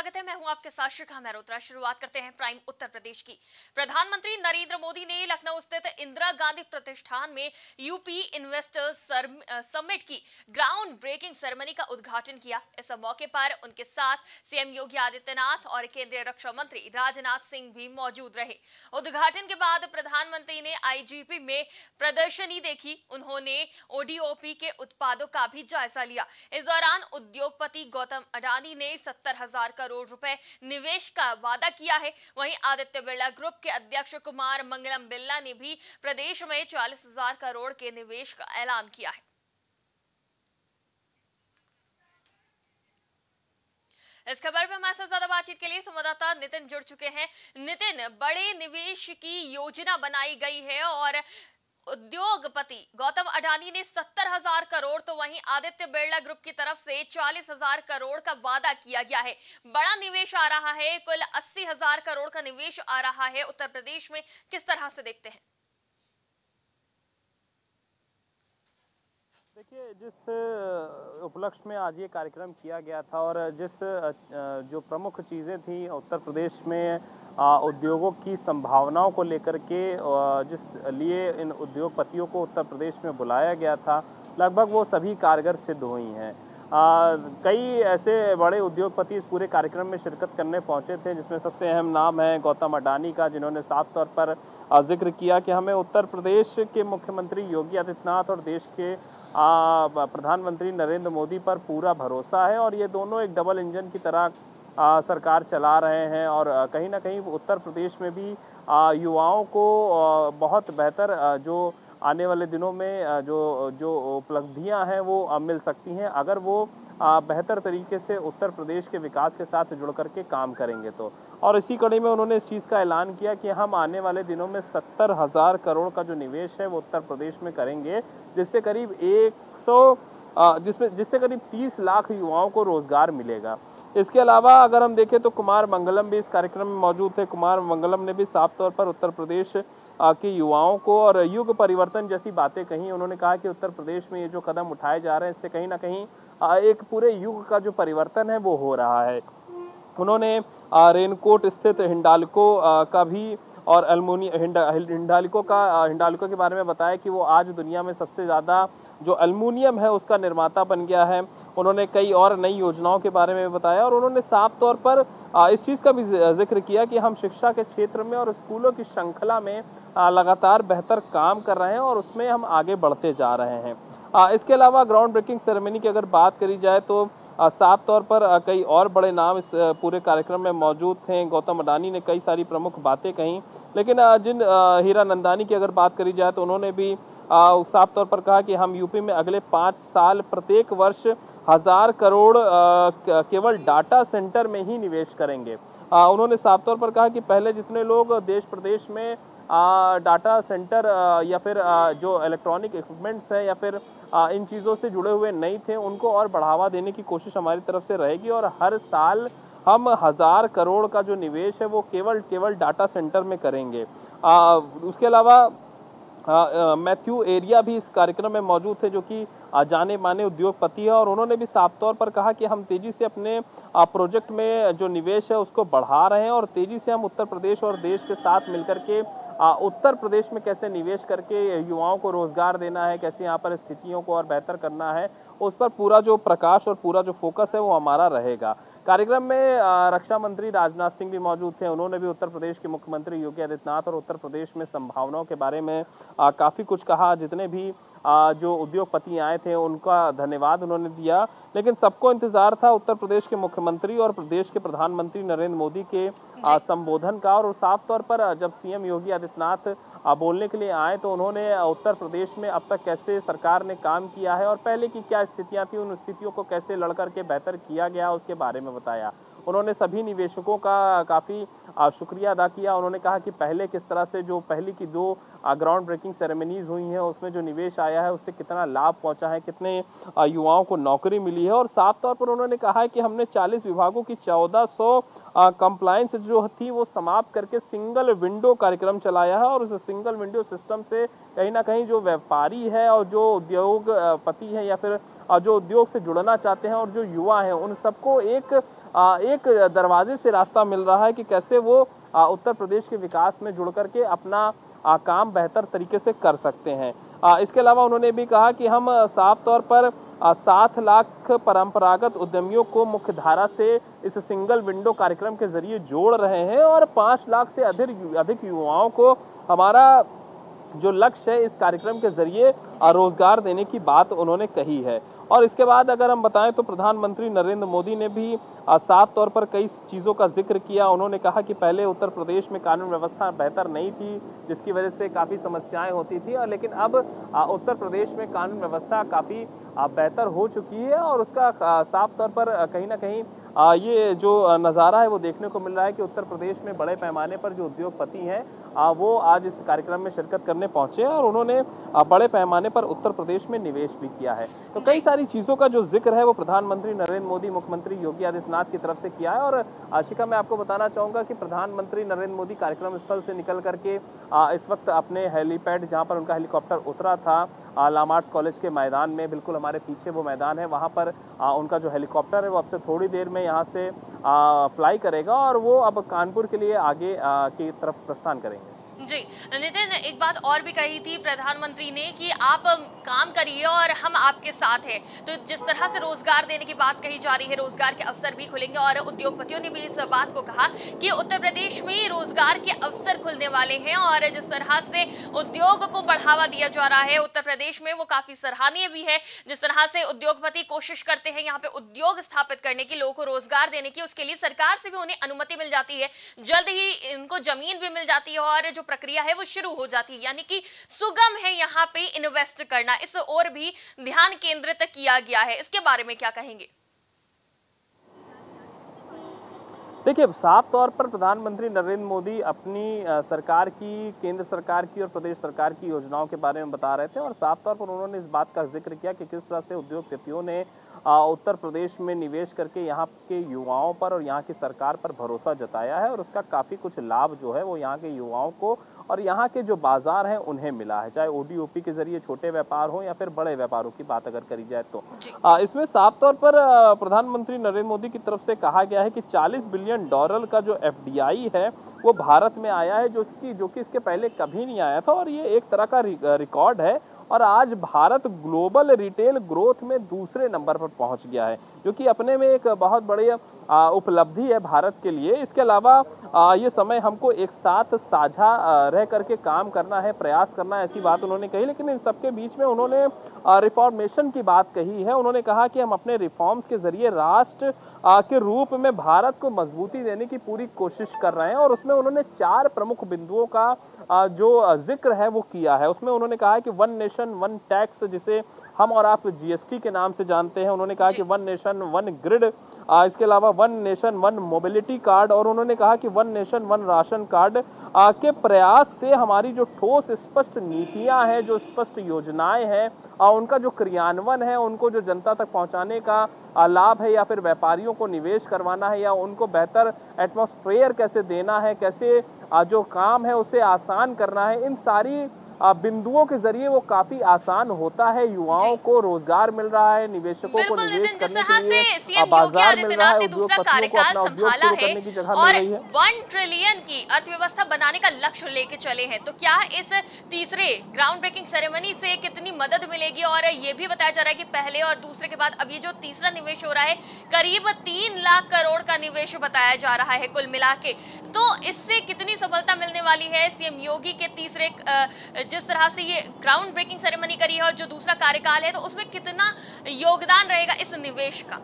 स्वागत है। मैं हूँ आपके साथ शिखा मेहरोत्रा। शुरुआत करते हैं प्राइम उत्तर प्रदेश की। प्रधानमंत्री नरेंद्र मोदी ने लखनऊ स्थित इंदिरा गांधी प्रतिष्ठान में यूपी इन्वेस्टर्स समिट की ग्राउंड ब्रेकिंग सेरेमनी का उद्घाटन किया। इस मौके पर उनके साथ सीएम योगी आदित्यनाथ और केंद्रीय रक्षा मंत्री राजनाथ सिंह भी मौजूद रहे। उद्घाटन के बाद प्रधानमंत्री ने आईजीपी में प्रदर्शनी देखी। उन्होंने ओडीओपी के उत्पादों का भी जायजा लिया। इस दौरान उद्योगपति गौतम अडानी ने सत्तर हज़ार रुपए निवेश का वादा किया है। वहीं आदित्य बिरला ग्रुप के अध्यक्ष कुमार मंगलम बिरला ने भी प्रदेश में चालीस हज़ार करोड़ के निवेश का ऐलान किया है। इस खबर पर हमारे साथ ज़्यादा बातचीत के लिए संवाददाता नितिन जुड़ चुके हैं। नितिन, बड़े निवेश की योजना बनाई गई है और उद्योगपति गौतम अडानी ने सत्तर हज़ार करोड़ तो वहीं आदित्य बिरला ग्रुप की तरफ़ से चालीस हज़ार करोड़ का वादा किया गया है। बड़ा निवेश आ रहा है, कुल अस्सी हज़ार करोड़ का निवेश आ रहा है। उत्तर प्रदेश में किस तरह से देखते हैं? देखिए, जिस उपलक्ष्य में आज ये कार्यक्रम किया गया था और जिस जो प्रमुख चीज़ें थी उत्तर प्रदेश में उद्योगों की संभावनाओं को लेकर के जिस लिए इन उद्योगपतियों को उत्तर प्रदेश में बुलाया गया था, लगभग वो सभी कारगर सिद्ध हुई हैं। कई ऐसे बड़े उद्योगपति इस पूरे कार्यक्रम में शिरकत करने पहुँचे थे, जिसमें सबसे अहम नाम है गौतम अडानी का, जिन्होंने साफ़ तौर पर ज़िक्र किया कि हमें उत्तर प्रदेश के मुख्यमंत्री योगी आदित्यनाथ और देश के प्रधानमंत्री नरेंद्र मोदी पर पूरा भरोसा है और ये दोनों एक डबल इंजन की तरह सरकार चला रहे हैं और कहीं ना कहीं उत्तर प्रदेश में भी युवाओं को बहुत बेहतर जो आने वाले दिनों में जो जो उपलब्धियाँ हैं वो मिल सकती हैं। अगर वो बेहतर तरीके से उत्तर प्रदेश के विकास के साथ जुड़ करके काम करेंगे तो। और इसी कड़ी में उन्होंने इस चीज़ का ऐलान किया कि हम आने वाले दिनों में सत्तर हज़ार करोड़ का जो निवेश है वो उत्तर प्रदेश में करेंगे, जिससे करीब एक सौ जिसमें, जिससे करीब तीस लाख युवाओं को रोज़गार मिलेगा। इसके अलावा अगर हम देखें तो कुमार मंगलम भी इस कार्यक्रम में मौजूद थे। कुमार मंगलम ने भी साफ़ तौर पर उत्तर प्रदेश के युवाओं को और युग परिवर्तन जैसी बातें कही। उन्होंने कहा कि उत्तर प्रदेश में ये जो कदम उठाए जा रहे हैं, इससे कहीं ना कहीं एक पूरे युग का जो परिवर्तन है, वो हो रहा है। उन्होंने रेनकोट स्थित हिंडालको का भी और अल्मोनिया हिंडालिको का हिंडालिको के बारे में बताया कि वो आज दुनिया में सबसे ज़्यादा जो अल्मोनियम है, उसका निर्माता बन गया है। उन्होंने कई और नई योजनाओं के बारे में बताया और उन्होंने साफ़ तौर पर इस चीज़ का भी ज़िक्र किया कि हम शिक्षा के क्षेत्र में और स्कूलों की श्रृंखला में लगातार बेहतर काम कर रहे हैं और उसमें हम आगे बढ़ते जा रहे हैं। इसके अलावा ग्राउंड ब्रेकिंग सेरेमनी की अगर बात करी जाए तो साफ़ तौर पर कई और बड़े नाम इस पूरे कार्यक्रम में मौजूद थे। गौतम अडानी ने कई सारी प्रमुख बातें कही, लेकिन जिन हीरा नंदानी की अगर बात करी जाए तो उन्होंने भी साफ़ तौर पर कहा कि हम यूपी में अगले पाँच साल प्रत्येक वर्ष हज़ार करोड़ केवल डाटा सेंटर में ही निवेश करेंगे। उन्होंने साफ़ तौर पर कहा कि पहले जितने लोग देश प्रदेश में डाटा सेंटर या फिर जो इलेक्ट्रॉनिक इक्विपमेंट्स हैं या फिर इन चीज़ों से जुड़े हुए नहीं थे उनको और बढ़ावा देने की कोशिश हमारी तरफ़ से रहेगी और हर साल हम हज़ार करोड़ का जो निवेश है वो केवल केवल डाटा सेंटर में करेंगे। आ, उसके अलावा मैथ्यू एरिया भी इस कार्यक्रम में मौजूद थे जो कि जाने माने उद्योगपति है और उन्होंने भी साफ़ तौर पर कहा कि हम तेज़ी से अपने प्रोजेक्ट में जो निवेश है उसको बढ़ा रहे हैं और तेज़ी से हम उत्तर प्रदेश और देश के साथ मिलकर के उत्तर प्रदेश में कैसे निवेश करके युवाओं को रोज़गार देना है, कैसे यहाँ पर स्थितियों को और बेहतर करना है, उस पर पूरा जो प्रकाश और पूरा जो फोकस है वो हमारा रहेगा। कार्यक्रम में रक्षा मंत्री राजनाथ सिंह भी मौजूद थे, उन्होंने भी उत्तर प्रदेश के मुख्यमंत्री योगी आदित्यनाथ और उत्तर प्रदेश में संभावनाओं के बारे में काफ़ी कुछ कहा। जितने भी जो उद्योगपति आए थे उनका धन्यवाद उन्होंने दिया। लेकिन सबको इंतज़ार था उत्तर प्रदेश के मुख्यमंत्री और प्रदेश के प्रधानमंत्री नरेंद्र मोदी के संबोधन का। और साफ़ तौर पर जब सीएम योगी आदित्यनाथ बोलने के लिए आए तो उन्होंने उत्तर प्रदेश में अब तक कैसे सरकार ने काम किया है और पहले की क्या स्थितियाँ थी उन स्थितियों को कैसे लड़कर के बेहतर किया गया उसके बारे में बताया। उन्होंने सभी निवेशकों का काफ़ी शुक्रिया अदा किया। उन्होंने कहा कि पहले किस तरह से जो पहली की दो ग्राउंड ब्रेकिंग सेरेमनीज हुई हैं, उसमें जो निवेश आया है, उससे कितना लाभ पहुँचा है, कितने युवाओं को नौकरी मिली है। और साफ़ तौर पर उन्होंने कहा है कि हमने 40 विभागों की 1400 कंप्लायंस जो थी, वो समाप्त करके सिंगल विंडो कार्यक्रम चलाया है। और उस सिंगल विंडो सिस्टम से कहीं ना कहीं जो व्यापारी है और जो उद्योगपति है या फिर जो उद्योग से जुड़ना चाहते हैं और जो युवा हैं, उन सबको एक एक दरवाजे से रास्ता मिल रहा है कि कैसे वो उत्तर प्रदेश के विकास में जुड़ करके अपना काम बेहतर तरीके से कर सकते हैं। इसके अलावा उन्होंने भी कहा कि हम साफ़ तौर पर सात लाख परंपरागत उद्यमियों को मुख्य धारा से इस सिंगल विंडो कार्यक्रम के ज़रिए जोड़ रहे हैं और पाँच लाख से अधिक अधिक युवाओं को हमारा जो लक्ष्य है इस कार्यक्रम के ज़रिए रोज़गार देने की बात उन्होंने कही है। और इसके बाद अगर हम बताएँ तो प्रधानमंत्री नरेंद्र मोदी ने भी साफ़ तौर पर कई चीज़ों का ज़िक्र किया। उन्होंने कहा कि पहले उत्तर प्रदेश में कानून व्यवस्था बेहतर नहीं थी, जिसकी वजह से काफ़ी समस्याएँ होती थी, और लेकिन अब उत्तर प्रदेश में कानून व्यवस्था काफ़ी बेहतर हो चुकी है और उसका साफ़ तौर पर कहीं ना कहीं ये जो नज़ारा है वो देखने को मिल रहा है कि उत्तर प्रदेश में बड़े पैमाने पर जो उद्योगपति हैं वो आज इस कार्यक्रम में शिरकत करने पहुँचे और उन्होंने बड़े पैमाने पर उत्तर प्रदेश में निवेश भी किया है। तो कई सारी चीज़ों का जो ज़िक्र है वो प्रधानमंत्री नरेंद्र मोदी मुख्यमंत्री योगी आदित्यनाथ की तरफ़ से किया है और आशिका मैं आपको बताना चाहूँगा कि प्रधानमंत्री नरेंद्र मोदी कार्यक्रम स्थल से निकल करके इस वक्त अपने हेलीपैड जहाँ पर उनका हेलीकॉप्टर उतरा था लामार्ट्स कॉलेज के मैदान में बिल्कुल हमारे पीछे वो मैदान है वहाँ पर आ, उनका जो हेलीकॉप्टर है वो अब से थोड़ी देर में यहाँ से आ, फ्लाई करेगा और वो अब कानपुर के लिए आगे आ, की तरफ़ प्रस्थान करेंगे। जी एक बात और भी कही थी प्रधानमंत्री ने कि आप काम करिए और हम आपके साथ हैं। तो जिस तरह से रोज़गार देने की बात कही जा रही है, रोज़गार के अवसर भी खुलेंगे और उद्योगपतियों ने भी इस बात को कहा कि उत्तर प्रदेश में रोज़गार के अवसर खुलने वाले हैं और जिस तरह से उद्योग को बढ़ावा दिया जा रहा है, उत्तर प्रदेश में वो काफ़ी सराहनीय भी है। जिस तरह से उद्योगपति कोशिश करते हैं यहाँ पे उद्योग स्थापित करने की, लोगों को रोज़गार देने की, उसके लिए सरकार से भी उन्हें अनुमति मिल जाती है। जल्द ही इनको ज़मीन भी मिल जाती है और जो प्रक्रिया है वो शुरू हो जाती है। यानी कि सुगम है यहाँ पे इन्वेस्ट करना। इस ओर भी ध्यान केंद्रित किया गया है। इसके बारे में क्या कहेंगे? देखिए साफ़ तौर पर प्रधानमंत्री नरेंद्र मोदी अपनी सरकार की, केंद्र सरकार की और प्रदेश सरकार की योजनाओं के बारे में बता रहे थे और साफ़ तौर पर उन्होंने इस बात का ज़िक्र किया कि किस तरह से उद्योगपतियों ने उत्तर प्रदेश में निवेश करके यहाँ के युवाओं पर और यहाँ की सरकार पर भरोसा जताया है और उसका काफ़ी कुछ लाभ जो है वो यहाँ के युवाओं को और यहाँ के जो बाज़ार हैं उन्हें मिला है। चाहे ओडीओपी के ज़रिए छोटे व्यापार हो या फिर बड़े व्यापारों की बात अगर करी जाए तो। आ, इसमें साफ़ तौर पर प्रधानमंत्री नरेंद्र मोदी की तरफ़ से कहा गया है कि 40 बिलियन डॉलर का जो एफडीआई है वो भारत में आया है जो इसकी जो कि इसके पहले कभी नहीं आया था और ये एक तरह का रिकॉर्ड है और आज भारत ग्लोबल रिटेल ग्रोथ में दूसरे नंबर पर पहुँच गया है। जो कि अपने में एक बहुत बड़ी उपलब्धि है भारत के लिए। इसके अलावा ये समय हमको एक साथ साझा रह करके काम करना है, प्रयास करना है, ऐसी बात उन्होंने कही। लेकिन इन सबके बीच में उन्होंने रिफॉर्मेशन की बात कही है। उन्होंने कहा कि हम अपने रिफॉर्म्स के ज़रिए राष्ट्र के रूप में भारत को मजबूती देने की पूरी कोशिश कर रहे हैं और उसमें उन्होंने चार प्रमुख बिंदुओं का जो ज़िक्र है वो किया है। उसमें उन्होंने कहा है कि वन नेशन वन टैक्स जिसे हम और आप जीएसटी के नाम से जानते हैं। उन्होंने कहा कि वन नेशन वन ग्रिड इसके अलावा one nation one mobility card और उन्होंने कहा कि one nation one ration card के प्रयास से हमारी जो ठोस स्पष्ट नीतियाँ हैं जो स्पष्ट योजनाएँ हैं उनका जो क्रियान्वयन है उनको जो जनता तक पहुँचाने का लाभ है या फिर व्यापारियों को निवेश करवाना है या उनको बेहतर एटमोस्फेयर कैसे देना है कैसे जो काम है उसे आसान करना है इन सारी बिंदुओं के ज़रिए वो काफ़ी आसान होता है युवाओं को रोज़गार मिल रहा है निवेशकों को निवेश करने के लिए बाज़ार मिल रहा है दूसरा कार्यकाल संभाला है और वन ट्रिलियन की अर्थव्यवस्था बनाने का लक्ष्य लेके चले हैं। तो क्या इस तीसरे ग्राउंड ब्रेकिंग सेरेमनी से कितनी मदद मिलेगी? और ये भी बताया जा रहा है कि पहले और दूसरे के बाद अब ये जो तीसरा निवेश हो रहा है करीब तीन लाख करोड़ का निवेश बताया जा रहा है कुल मिला के। तो इससे कितनी सफलता मिलने वाली है? सीएम योगी के तीसरे जिस तरह से ये ग्राउंड ब्रेकिंग सेरेमनी करी है और जो दूसरा कार्यकाल है तो उसमें कितना योगदान रहेगा इस निवेश का?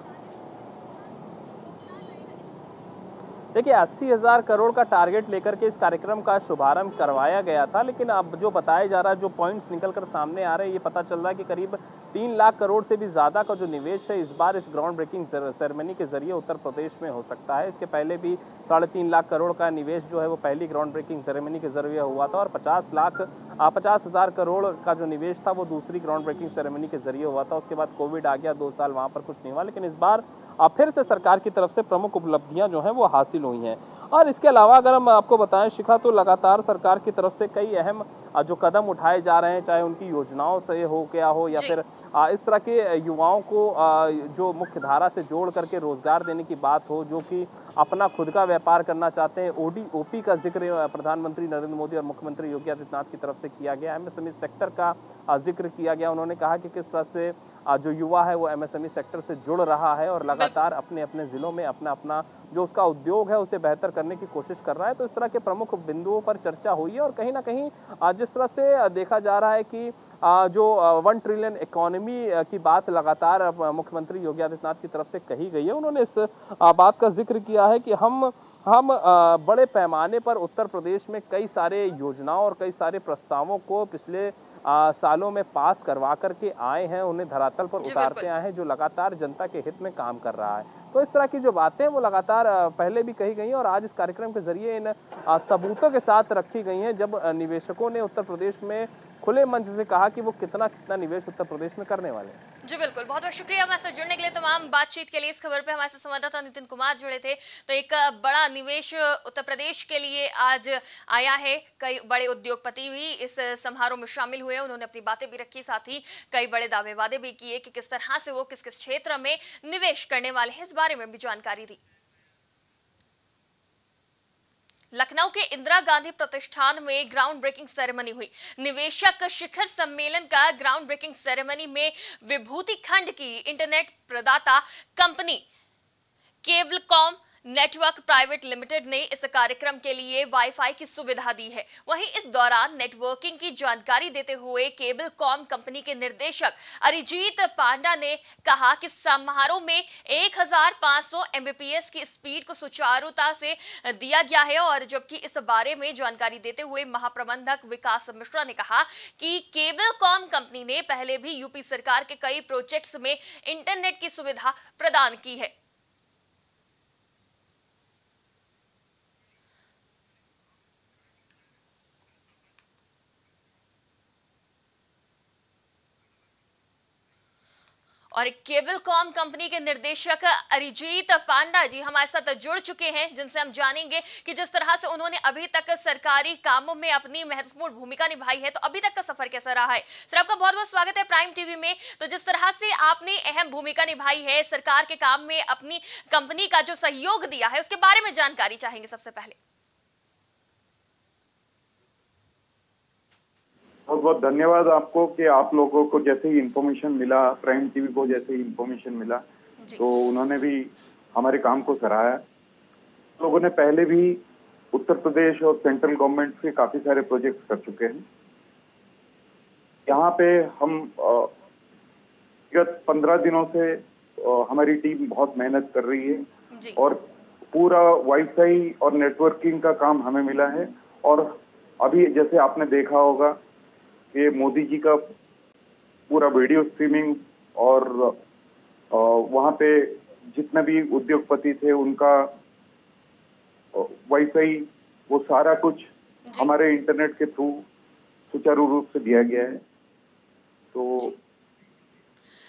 देखिए, अस्सी हज़ार करोड़ का टारगेट लेकर के इस कार्यक्रम का शुभारंभ करवाया गया था, लेकिन अब जो बताया जा रहा है, जो पॉइंट्स निकल कर सामने आ रहे हैं, ये पता चल रहा है कि करीब तीन लाख करोड़ से भी ज़्यादा का जो निवेश है, इस बार इस ग्राउंड ब्रेकिंग सेरेमनी के ज़रिए उत्तर प्रदेश में हो सकता है। इसके पहले भी साढ़े तीन लाख करोड़ का निवेश जो है, वो पहली ग्राउंड ब्रेकिंग सेरेमनी के ज़रिए हुआ था और पचास लाख पचास हज़ार करोड़ का जो निवेश था, वो दूसरी ग्राउंड ब्रेकिंग सेरेमनी के ज़रिए हुआ था। उसके बाद कोविड आ गया, दो साल वहाँ पर कुछ नहीं हुआ, लेकिन इस बार फिर से सरकार की तरफ़ से प्रमुख उपलब्धियाँ जो हैं वो हासिल हुई हैं। और इसके अलावा अगर हम आपको बताएँ शिखा तो लगातार सरकार की तरफ़ से कई अहम जो कदम उठाए जा रहे हैं चाहे उनकी योजनाओं से हो क्या हो या फिर इस तरह के युवाओं को जो मुख्य धारा से जोड़ करके रोज़गार देने की बात हो जो कि अपना खुद का व्यापार करना चाहते हैं ओडी ओपी का ज़िक्र प्रधानमंत्री नरेंद्र मोदी और मुख्यमंत्री योगी आदित्यनाथ की तरफ़ से किया गया एमएसएमई सेक्टर का ज़िक्र किया गया। उन्होंने कहा कि किस तरह से जो युवा है वो एमएसएमई सेक्टर से जुड़ रहा है और लगातार अपने अपने जिलों में अपना अपना जो उसका उद्योग है उसे बेहतर करने की कोशिश कर रहा है। तो इस तरह के प्रमुख बिंदुओं पर चर्चा हुई है और कहीं ना कहीं जिस तरह से देखा जा रहा है कि जो वन ट्रिलियन इकोनॉमी की बात लगातार मुख्यमंत्री योगी आदित्यनाथ की तरफ़ से कही गई है। उन्होंने इस बात का ज़िक्र किया है कि हम हम बड़े पैमाने पर उत्तर प्रदेश में कई सारे योजनाओं और कई सारे प्रस्तावों को पिछले सालों में पास करवा करके आए हैं उन्हें धरातल पर उतारते आए हैं जो लगातार जनता के हित में काम कर रहा है। तो इस तरह की जो बातें वो लगातार पहले भी कही गई हैं और आज इस कार्यक्रम के ज़रिए इन सबूतों के साथ रखी गई हैं। जब निवेशकों ने उत्तर प्रदेश में खुले मंच से कहा कि वो कितना कितना निवेश उत्तर प्रदेश में करने वाले हैं। जी बिल्कुल, बहुत बहुत शुक्रिया हमारे साथ जुड़ने के लिए तमाम बातचीत के लिए। इस खबर पे हमारे साथ संवाददाता नितिन कुमार जुड़े थे। तो एक बड़ा निवेश उत्तर प्रदेश के लिए आज आया है। कई बड़े उद्योगपति भी इस समारोह में शामिल हुए उन्होंने अपनी बातें भी रखी, साथ ही कई बड़े दावे वादे भी किए कि किस तरह से वो किस किस क्षेत्र में निवेश करने वाले हैं। इस बारे में भी जानकारी दी। लखनऊ के इंदिरा गांधी प्रतिष्ठान में ग्राउंड ब्रेकिंग सेरेमनी हुई। निवेशक शिखर सम्मेलन का ग्राउंड ब्रेकिंग सेरेमनी में विभूति खंड की इंटरनेट प्रदाता company Cablecom network private limited ने इस कार्यक्रम के लिए वाईफाई की सुविधा दी है। वहीं इस दौरान नेटवर्किंग की जानकारी देते हुए केबल कॉम कंपनी के निर्देशक अरिजीत पांडा ने कहा कि समारोह में 1500 एमबीपीएस की स्पीड को सुचारुता से दिया गया है और जबकि इस बारे में जानकारी देते हुए महाप्रबंधक विकास मिश्रा ने कहा कि केबल कॉम कंपनी ने पहले भी यूपी सरकार के कई प्रोजेक्ट्स में इंटरनेट की सुविधा प्रदान की है। और केबल कॉम कंपनी के निर्देशक अरिजीत पांडा जी हमारे साथ जुड़ चुके हैं, जिनसे हम जानेंगे कि जिस तरह से उन्होंने अभी तक सरकारी कामों में अपनी महत्वपूर्ण भूमिका निभाई है तो अभी तक का सफ़र कैसा रहा है? सर, आपका बहुत बहुत स्वागत है प्राइम टीवी में। तो जिस तरह से आपने अहम भूमिका निभाई है, सरकार के काम में अपनी कंपनी का जो सहयोग दिया है, उसके बारे में जानकारी चाहेंगे सबसे पहले। बहुत बहुत धन्यवाद आपको कि आप लोगों को जैसे ही इंफॉर्मेशन मिला प्राइम टीवी को जैसे ही इंफॉर्मेशन मिला तो उन्होंने भी हमारे काम को सराहाया लोगों ने पहले भी उत्तर प्रदेश और सेंट्रल गवर्नमेंट से काफ़ी सारे प्रोजेक्ट कर चुके हैं। यहाँ पे हम विगत पंद्रह दिनों से हमारी टीम बहुत मेहनत कर रही है और पूरा वाईफाई और नेटवर्किंग का काम हमें मिला है। और अभी जैसे आपने देखा होगा ये मोदी जी का पूरा वीडियो स्ट्रीमिंग और वहाँ पे जितने भी उद्योगपति थे उनका वाईफाई वो सारा कुछ हमारे इंटरनेट के थ्रू सुचारू रूप से दिया गया है। तो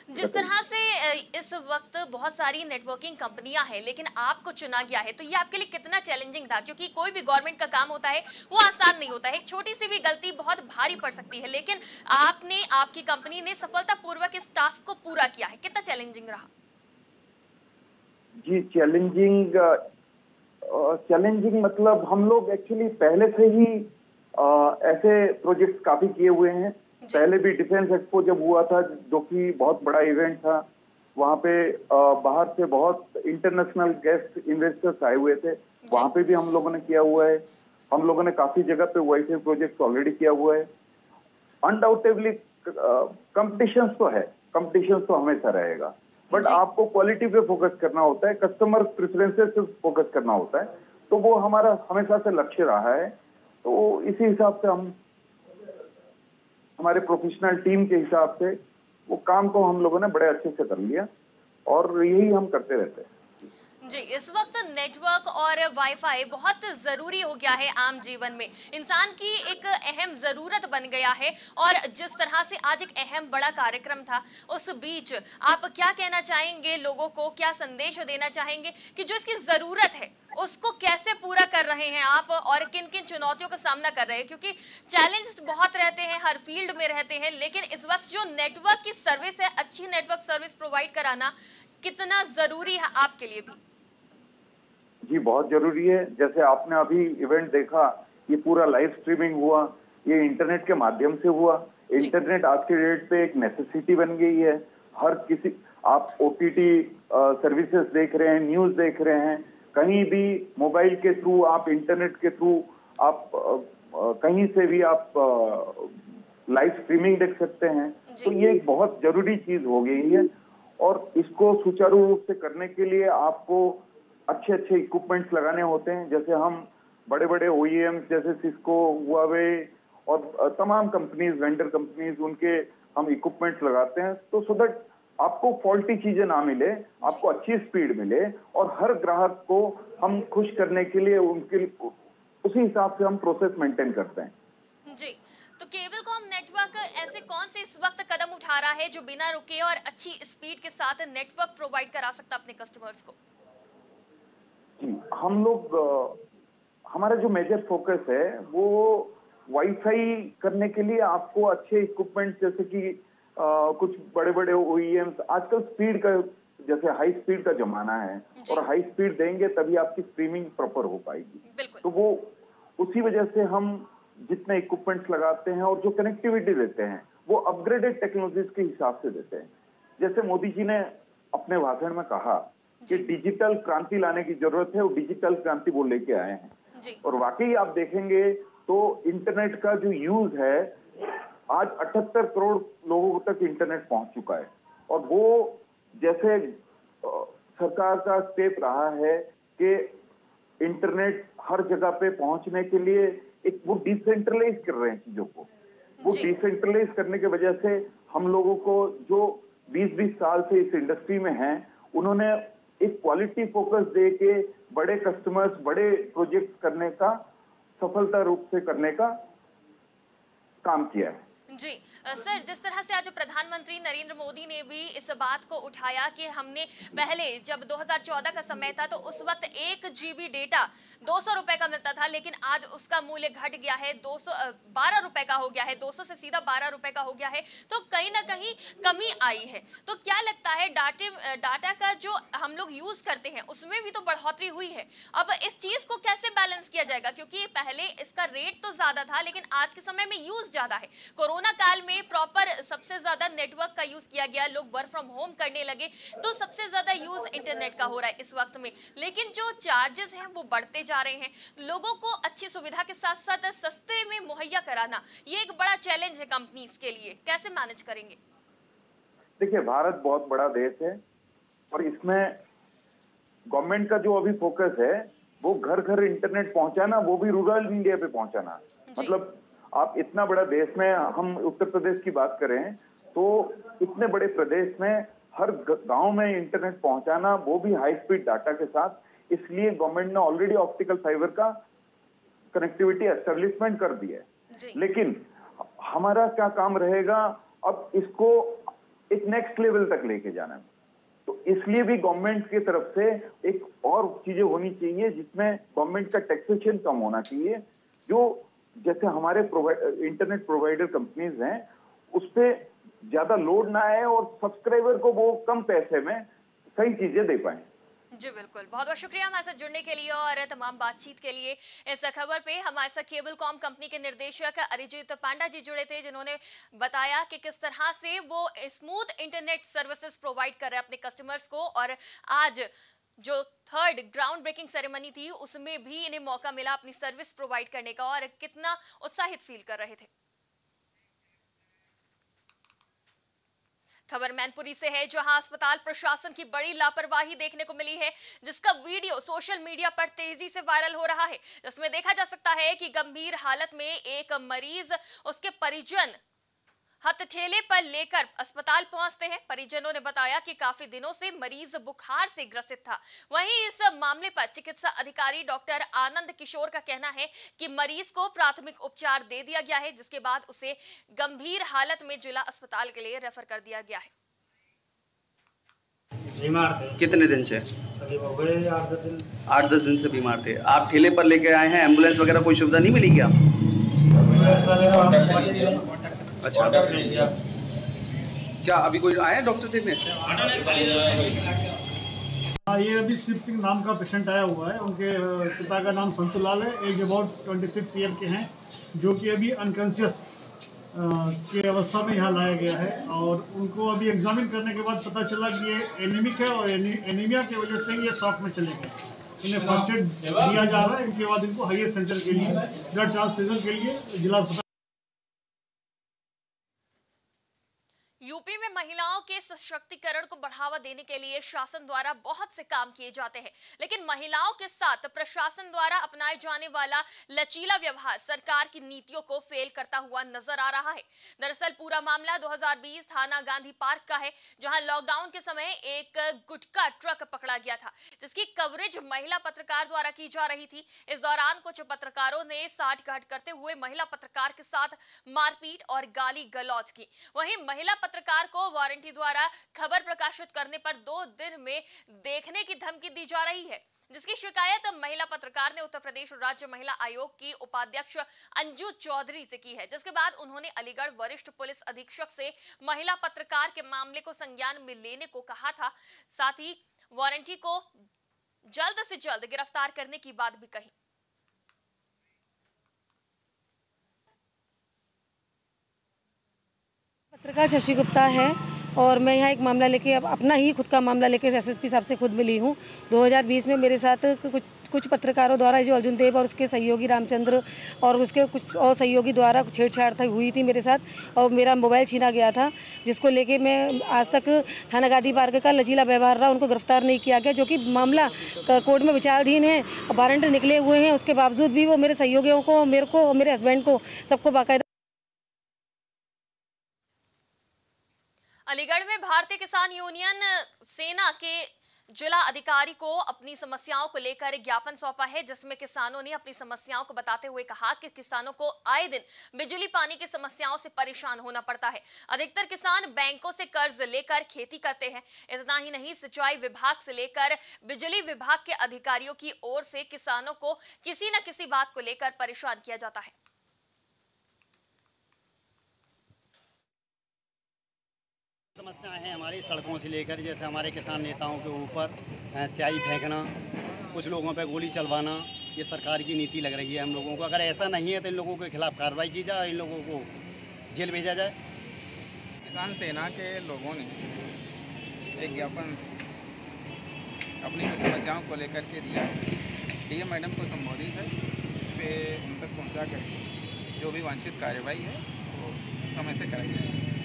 जिस तरह से इस वक्त बहुत सारी नेटवर्किंग कंपनियाँ हैं लेकिन आपको चुना गया है तो ये आपके लिए कितना चैलेंजिंग था? क्योंकि कोई भी गवर्नमेंट का काम होता है वो आसान नहीं होता है। एक छोटी सी भी गलती बहुत भारी पड़ सकती है लेकिन आपने आपकी कंपनी ने सफलतापूर्वक इस टास्क को पूरा किया है। कितना चैलेंजिंग रहा? जी चैलेंजिंग चैलेंजिंग मतलब हम लोग एक्चुअली पहले से ही ऐसे प्रोजेक्ट काफ़ी किए हुए हैं। पहले भी डिफेंस एक्सपो जब हुआ था जो कि बहुत बड़ा इवेंट था वहाँ पे बाहर से बहुत इंटरनेशनल गेस्ट इन्वेस्टर्स आए हुए थे। वहाँ पे भी हम लोगों ने किया हुआ है। हम लोगों ने काफ़ी जगह पे वाईफाई प्रोजेक्ट ऑलरेडी किया हुआ है। अनडाउटेबली कंपटीशन तो है। कंपटीशन तो हमेशा रहेगा। बट आपको क्वालिटी पे फोकस करना होता है। कस्टमर प्रेफरेंसेस पे फोकस करना होता है। तो वो हमारा हमेशा से लक्ष्य रहा है। तो इसी हिसाब से हम हमारे प्रोफेशनल टीम के हिसाब से वो काम को हम लोगों ने बड़े अच्छे से कर लिया और यही हम करते रहते हैं। जी, इस वक्त नेटवर्क और वाईफाई बहुत ज़रूरी हो गया है आम जीवन में। इंसान की एक अहम ज़रूरत बन गया है और जिस तरह से आज एक अहम बड़ा कार्यक्रम था, उस बीच आप क्या कहना चाहेंगे लोगों को? क्या संदेश देना चाहेंगे कि जो इसकी ज़रूरत है, उसको कैसे पूरा कर रहे हैं आप और किन किन चुनौतियों का सामना कर रहे हैं? क्योंकि चैलेंज बहुत रहते हैं, हर फ़ील्ड में रहते हैं, लेकिन इस वक्त जो नेटवर्क की सर्विस है, अच्छी नेटवर्क सर्विस प्रोवाइड कराना कितना ज़रूरी है आपके लिए भी? जी बहुत ज़रूरी है। जैसे आपने अभी इवेंट देखा ये पूरा लाइव स्ट्रीमिंग हुआ ये इंटरनेट के माध्यम से हुआ। इंटरनेट आज के डेट पे एक नेसेसिटी बन गई है। हर किसी आप ओ सर्विसेज़ देख रहे हैं न्यूज़ देख रहे हैं। कहीं भी मोबाइल के थ्रू आप इंटरनेट के थ्रू आप आ, आ, कहीं से भी आप लाइव स्ट्रीमिंग देख सकते हैं। तो ये एक बहुत ज़रूरी चीज़ हो गई है। और इसको सुचारू रूप से करने के लिए आपको अच्छे अच्छे इक्विपमेंट्स लगाने होते हैं, जैसे हम बड़े बड़े ओ जैसे सिस्को हुआवे और तमाम कंपनीज़ वेंडर कंपनीज़ उनके हम इक्विपमेंट्स लगाते हैं। तो सो दैट आपको फॉल्टी चीज़ें ना मिले, आपको अच्छी स्पीड मिले और हर ग्राहक को हम खुश करने के लिए उनके, उसी हिसाब से हम प्रोसेस मेंटेन करते हैं। जी तो केबल कॉम नेटवर्क ऐसे कौन से इस वक्त कदम उठा रहा है जो बिना रुके और अच्छी स्पीड के साथ नेटवर्क प्रोवाइड करा सकता अपने कस्टमर्स को? हम लोग हमारा जो मेजर फोकस है वो वाईफाई करने के लिए आपको अच्छे इक्विपमेंट जैसे कि आ, कुछ बड़े बड़े ओ आजकल स्पीड का जैसे हाई स्पीड का जमाना है और हाई स्पीड देंगे तभी आपकी स्ट्रीमिंग प्रॉपर हो पाएगी। तो वो उसी वजह से हम जितने इक्विपमेंट्स लगाते हैं और जो कनेक्टिविटी देते हैं वो अपग्रेडेड टेक्नोलॉजीज़ के हिसाब से देते हैं। जैसे मोदी जी ने अपने भाषण में कहा कि डिजिटल क्रांति लाने की ज़रूरत है वो डिजिटल क्रांति वो लेके आए हैं। और वाकई आप देखेंगे तो इंटरनेट का जो यूज़ है आज 78 करोड़ लोगों तक इंटरनेट पहुँच चुका है। और वो जैसे सरकार का स्टेप रहा है कि इंटरनेट हर जगह पे पहुँचने के लिए एक वो डिसेंट्रलाइज कर रहे हैं चीज़ों को। वो डिसेंट्रलाइज करने की वजह से हम लोगों को जो 20-20 साल से इस इंडस्ट्री में हैं उन्होंने एक क्वालिटी फोकस दे के बड़े कस्टमर्स बड़े प्रोजेक्ट करने का, सफलता रूप से करने का काम किया है। जी सर, जिस तरह से आज प्रधानमंत्री नरेंद्र मोदी ने भी इस बात को उठाया कि हमने पहले जब 2014 का समय था तो उस वक्त एक जीबी डेटा दो सौ रुपए का मिलता था, लेकिन आज उसका मूल्य घट गया है, दो सौ बारह रुपए का हो गया है 200 से सीधा बारह रुपए का हो गया है तो कहीं ना कहीं कमी आई है। तो क्या लगता है, डाटे डाटा का जो हम लोग यूज़ करते हैं, उसमें भी तो बढ़ोतरी हुई है। अब इस चीज़ को कैसे बैलेंस किया जाएगा? क्योंकि पहले इसका रेट तो ज़्यादा था, लेकिन आज के समय में यूज़ ज़्यादा है। कोरोना कोरोना काल में प्रॉपर सबसे ज़्यादा नेटवर्क का यूज़ किया गया लोग वर्क फ्रॉम होम करने लगे तो सबसे ज़्यादा यूज़ इंटरनेट का हो रहा है इस वक्त में। लेकिन जो चार्जेस हैं वो बढ़ते जा रहे हैं। लोगों को अच्छी सुविधा के साथ साथ सस्ते में मुहैया कराना ये एक बड़ा चैलेंज है कंपनीज़ के लिए। कैसे मैनेज करेंगे? देखिए भारत बहुत बड़ा देश है और इसमें गवर्नमेंट का जो अभी फोकस है वो घर घर इंटरनेट पहुंचाना वो भी रूरल इंडिया पे पहुंचाना। मतलब आप इतना बड़ा देश में हम उत्तर प्रदेश की बात करें तो इतने बड़े प्रदेश में हर गाँव में इंटरनेट पहुंचाना वो भी हाई स्पीड डाटा के साथ इसलिए गवर्नमेंट ने ऑलरेडी ऑप्टिकल फाइबर का कनेक्टिविटी एस्टेब्लिशमेंट कर दिया है। लेकिन हमारा क्या काम रहेगा? अब इसको एक नेक्स्ट लेवल तक लेके जाना है। तो इसलिए भी गवर्नमेंट की तरफ़ से एक और चीज़ें होनी चाहिए जिसमें गवर्नमेंट का टैक्सेशन कम होना चाहिए जो जैसे हमारे इंटरनेट प्रोवाइडर कंपनीज़ हैं उस पर ज़्यादा लोड ना आए और सब्सक्राइबर को वो कम पैसे में सही चीज़ें दे पाए। जी बिल्कुल, बहुत बहुत शुक्रिया हमारे साथ जुड़ने के लिए और तमाम बातचीत के लिए इस खबर पे। हमारे साथ केबल कॉम कंपनी के निर्देशक अरिजीत पांडा जी जुड़े थे, जिन्होंने बताया कि किस तरह से वो स्मूथ इंटरनेट सर्विसेज़ प्रोवाइड कर रहे हैं अपने कस्टमर्स को। और आज जो थर्ड ग्राउंड ब्रेकिंग सेरेमनी थी, उसमें भी इन्हें मौका मिला अपनी सर्विस प्रोवाइड करने का और कितना उत्साहित फील कर रहे थे। खबर मैनपुरी से है, जहाँ अस्पताल प्रशासन की बड़ी लापरवाही देखने को मिली है, जिसका वीडियो सोशल मीडिया पर तेज़ी से वायरल हो रहा है। जिसमें देखा जा सकता है कि गंभीर हालत में एक मरीज़, उसके परिजन हथठेले पर लेकर अस्पताल पहुँचते हैं। परिजनों ने बताया कि काफ़ी दिनों से मरीज़ बुखार से ग्रसित था। वहीं इस मामले पर चिकित्सा अधिकारी डॉक्टर आनंद किशोर का कहना है कि मरीज़ को प्राथमिक उपचार दे दिया गया है जिसके बाद उसे गंभीर हालत में जिला अस्पताल के लिए रेफर कर दिया गया है। बीमार थे। कितने दिन से? करीब गए आठ दस दिन। आठ दस दिन से बीमार थे। आप ठेले पर लेके आए हैं? एंबुलेंस वगैरह कोई सुविधा नहीं मिली क्या? अच्छा। किया अभी कोई आया डॉक्टर देखने? हाँ ये अभी शिव सिंह नाम का पेशेंट आया हुआ है। उनके पिता का नाम संतू लाल है। Age about twenty six year के हैं जो कि अभी अनकॉन्शियस की अवस्था में यहाँ लाया गया है। और उनको अभी एग्जामिन करने के बाद पता चला कि ये एनीमिक है और एनी, एनीमिया की वजह से ये शॉक में चले गए। इन्हें फ़र्स्ट एड दिया जा रहा है। इनके बाद इनको हाइयर सेंटर के लिए ब्लड ट्रांसफ्यूजन के लिए जिला अस्पताल यूपी में महिलाओं के सशक्तिकरण को बढ़ावा देने के लिए शासन द्वारा बहुत से काम किए जाते हैं। लेकिन महिलाओं के साथ प्रशासन द्वारा अपनाए जाने वाला लचीला व्यवहार सरकार की नीतियों को फेल करता हुआ नज़र आ रहा है। दरअसल पूरा मामला 2020 थाना गांधी पार्क का है, जहाँ लॉकडाउन के समय एक गुटका ट्रक पकड़ा गया था, जिसकी कवरेज महिला पत्रकार द्वारा की जा रही थी। इस दौरान कुछ पत्रकारों ने साठ साठगांठ करते हुए महिला पत्रकार के साथ मारपीट और गाली गलौज की। वही महिला को वारंटी द्वारा खबर प्रकाशित करने पर दो दिन में देखने की धमकी दी जा रही है, जिसकी शिकायत महिला पत्रकार ने उत्तर प्रदेश राज्य महिला आयोग की उपाध्यक्ष अंजू चौधरी से की है। जिसके बाद उन्होंने अलीगढ़ वरिष्ठ पुलिस अधीक्षक से महिला पत्रकार के मामले को संज्ञान में लेने को कहा था। साथ ही वारंटी को जल्द से जल्द गिरफ़्तार करने की बात भी कही। पत्रकार शशि गुप्ता है और मैं यहाँ एक मामला लेके अब अपना ही खुद का मामला लेके एसएसपी साहब से खुद मिली हूँ। 2020 में मेरे साथ कुछ कुछ पत्रकारों द्वारा जो अर्जुन देव और उसके सहयोगी रामचंद्र और उसके कुछ और सहयोगी द्वारा छेड़छाड़ था, हुई थी मेरे साथ और मेरा मोबाइल छीना गया था, जिसको लेके मैं आज तक थाना गादी पार्क का लचीला व्यवहार रहा, उनको गिरफ़्तार नहीं किया गया, जो कि मामला कोर्ट में विचाराधीन है, वारंट निकले हुए हैं, उसके बावजूद भी वो मेरे सहयोगियों को, मेरे को, मेरे हस्बैंड को सबको बाकायदा अलीगढ़ में भारतीय किसान यूनियन, सेना के जिला अधिकारी को अपनी समस्याओं को लेकर एक ज्ञापन सौंपा है, जिसमें किसानों ने अपनी समस्याओं को बताते हुए कहा कि किसानों को आए दिन बिजली पानी की समस्याओं से परेशान होना पड़ता है। अधिकतर किसान बैंकों से कर्ज लेकर खेती करते हैं। इतना ही नहीं, सिंचाई विभाग से लेकर बिजली विभाग के अधिकारियों की ओर से किसानों को किसी न किसी बात को लेकर परेशान किया जाता है। समस्याएँ हैं हमारी सड़कों से लेकर, जैसे हमारे किसान नेताओं के ऊपर स्याही फेंकना, कुछ लोगों पर गोली चलवाना, ये सरकार की नीति लग रही है हम लोगों को। अगर ऐसा नहीं है तो इन लोगों के खिलाफ कार्रवाई की जाए, इन लोगों को जेल भेजा जाए। किसान सेना के लोगों ने एक ज्ञापन अपनी समस्याओं को लेकर के दिया डीएम मैडम को संबोधित है, इस पे उन तक पहुँचा कर जो भी वांछित कार्रवाई है, वो समय से कराई जाएगी।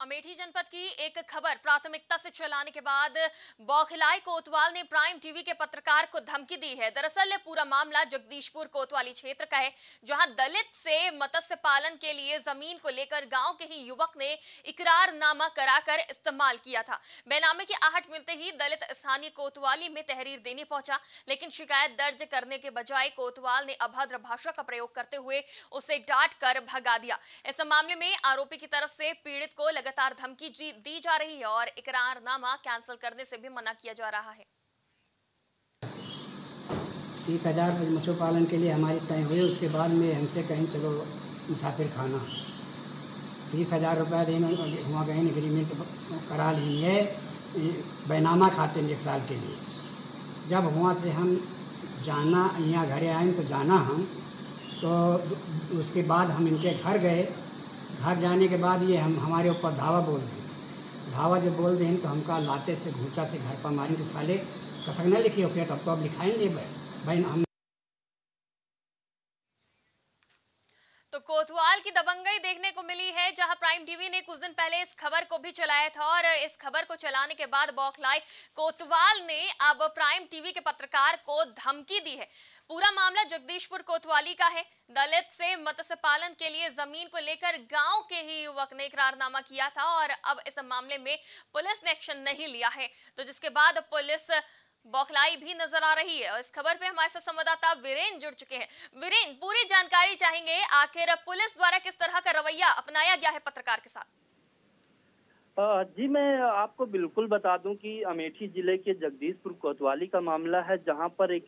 अमेठी जनपद की एक खबर प्राथमिकता से चलाने के बाद बौखलाई कोतवाल ने प्राइम टीवी के पत्रकार को धमकी दी है। दरअसल पूरा मामला जगदीशपुर कोतवाली क्षेत्र का है, जहाँ दलित से मत्स्य पालन के लिए ज़मीन को लेकर गाँव के ही युवक ने इकरारनामा कराकर इस्तेमाल किया था। बेनामे की आहट मिलते ही दलित स्थानीय कोतवाली में तहरीर देने पहुँचा, लेकिन शिकायत दर्ज करने के बजाय कोतवाल ने अभद्र भाषा का प्रयोग करते हुए उसे डांट कर भगा दिया। इस मामले में आरोपी की तरफ़ से पीड़ित को लगातार धमकी दी जा रही है और इकरारनामा कैंसिल करने से भी मना किया जा रहा है। तीस हज़ार मछुआ पालन के लिए हमारी तय हुई, उसके बाद में हमसे कहीं, चलो मुसाफिर खाना। तीस हज़ार रुपया देने वहाँ कहीं एग्रीमेंट करा लिए बैनामा खाते हैं एक साल के लिए। जब वहाँ से हम जाना, यहाँ घरे आए तो जाना हम तो उसके बाद हम इनके घर गए। घर जाने के बाद ये हम, हमारे ऊपर धावा बोल दें धावा जब बोल दें तो हमका लाते से घूटा से, घर पर मारेंगे साले। कसक न लिखी हो तब तो अब लिखाएँगे भाई हम तो कोतवाल की दबंगई देखने को मिली है, जहाँ प्राइम प्राइम टीवी ने कुछ दिन पहले इस खबर को भी चलाया था, और इस खबर को चलाने के बाद बौखलाई कोतवाल ने अब प्राइम टीवी के पत्रकार को धमकी दी है। पूरा मामला जगदीशपुर कोतवाली का है। दलित से मत्स्य पालन के लिए ज़मीन को लेकर गाँव के ही युवक ने इकरारनामा किया था और अब इस मामले में पुलिस ने एक्शन नहीं लिया है। तो जिसके बाद पुलिस बौखलाई भी नज़र आ रही है और इस खबर पे हमारे साथ संवाददाता वीरेन जुड़ चुके हैं। वीरेन, पूरी जानकारी चाहेंगे? आखिर पुलिस द्वारा किस तरह का रवैया अपनाया गया है पत्रकार के साथ? जी, मैं आपको बिल्कुल बता दूँ कि अमेठी ज़िले के जगदीशपुर कोतवाली का मामला है, जहाँ पर एक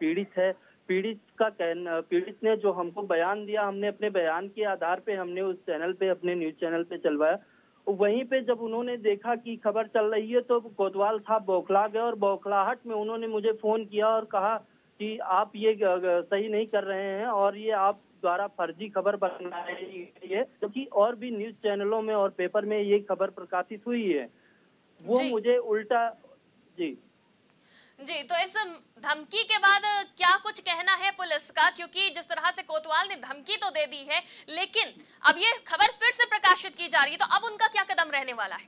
पीड़ित है। पीड़ित का कहना पीड़ित ने जो हमको बयान दिया, हमने अपने बयान के आधार पे हमने उस चैनल पे, अपने न्यूज़ चैनल पे चलवाया। वहीं पे जब उन्होंने देखा कि खबर चल रही है तो कोतवाल साहब बौखला गए और बौखलाहट में उन्होंने मुझे फ़ोन किया और कहा कि आप ये सही नहीं कर रहे हैं और ये आप द्वारा फर्जी खबर बनाई गई है क्योंकि और भी न्यूज़ चैनलों में और पेपर में ये खबर प्रकाशित हुई है। वो मुझे उल्टा जी। जी तो इस धमकी के बाद क्या कुछ कहना है पुलिस का? क्योंकि जिस तरह से कोतवाल ने धमकी तो दे दी है लेकिन अब ये खबर फिर से प्रकाशित की जा रही है तो अब उनका क्या कदम रहने वाला है?